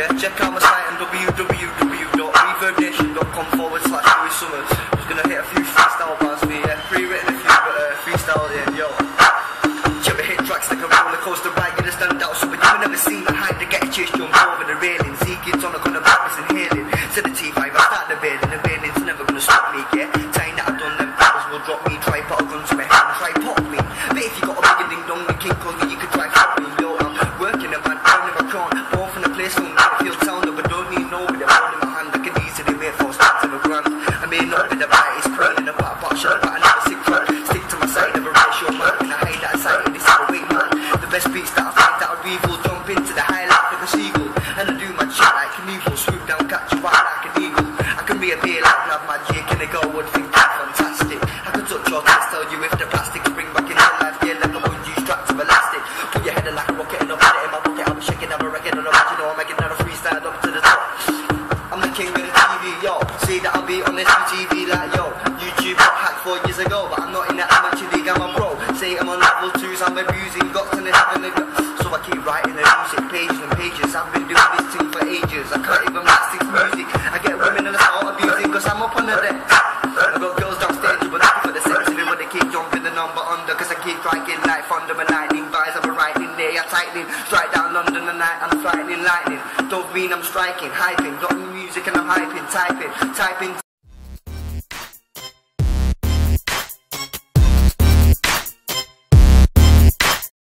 yeah. Check out my site on www.reverbnation.com forward slash Lewis Summers. Just gonna hit a few freestyle bars for you, yeah. Pre-written a few, but uh, freestyle in, yo. Check the hit tracks like a roller coaster ride, you just stand out, so but you never seen behind the get a chase jump over the railing. See kids on the corner, practice and hailing. Said the T5, I start the bailing, the bailing's never gonna stop me, yeah. Time that I've done them battles will drop me, try put a gun to my head and try pop me. But if you got a bigger ding dong with King Kong, you could try pop me, yo. I'm working a man, in my crown, born from the place the feel town, but don't need nobody, I'm in my hand, I can easily make four stars in a grand. I may not be the brightest crown in the pot, pot shot, but I never sick front. Stick to my side, never race your man, and I hate that side, this is the weight man. The best beats that I find that are evil, jump into the highlight like a seagull, and I do my shit like an evil, swoop down, catch you right like an eagle. I can be a beer like blood magic, and a girl would think ago, but I'm not in the amateur league, I'm a pro. Say I'm on level twos, I'm abusing guts and having a gut. So I keep writing the music pages and pages. I've been doing this thing for ages. I can't even match this music. I get women and I start abusing cause I'm up on the deck. I got girls downstairs but looking for the sex, when they keep jumping the number under. Cause I keep striking like thunder and lightning. Guys, I'm writing there, I'm tightening. Strike down London tonight, I'm frightening lightning. Don't mean I'm striking, hyping. Got new music and I'm hyping, typing, typing.